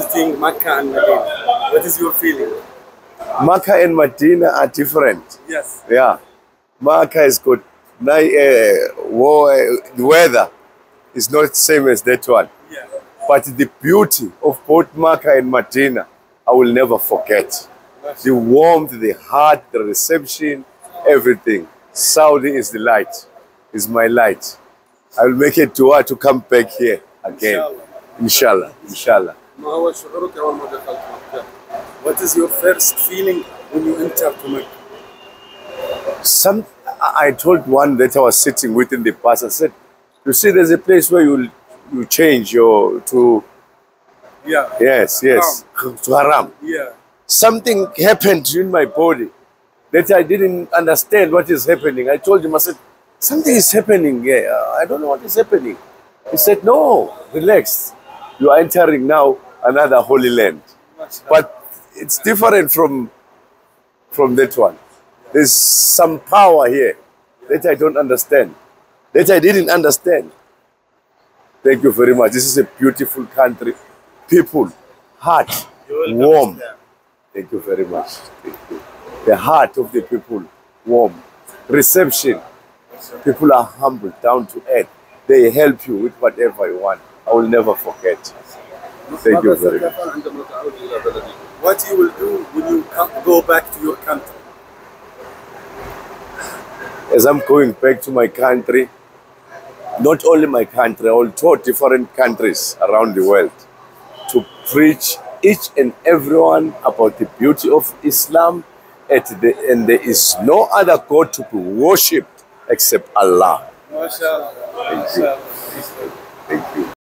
visiting Makkah and Medina. What is your feeling? Makkah and Medina are different. Yes. Yeah. Makkah is good. ni- uh, war, uh, the weather is not the same as that one. Yeah. But the beauty of both Makkah and Medina, I will never forget. The warmth, the heart, the reception, everything. Saudi is the light, is my light. I will make it to her to come back here again. Inshallah. Inshallah. ما هو شعورك أول ما دخلت مكة؟ What is your first feeling when you enter to Mecca? Some, I I told one that I was sitting with in the bus. I said, "You see, there's a place where you you change your to Yeah. yes, yes to haram. Yeah. Something happened in my body that I didn't understand what is happening. I told him, I said, something is happening here. Uh, I don't know what is happening. He said, no, relax. You are entering now another holy land, but it's different from from that one. There's some power here that I don't understand, that I didn't understand. Thank you very much. This is a beautiful country. People, heart, warm. Thank you very much. You. The heart of the people, warm. Reception. People are humble, down to earth. They help you with whatever you want. I will never forget. Thank you very much. What you will do when you go back to your country? As I'm going back to my country, not only my country, I will tour different countries around the world to preach each and everyone about the beauty of Islam the, and there is no other God to be worshipped except Allah. Thank you. Thank you.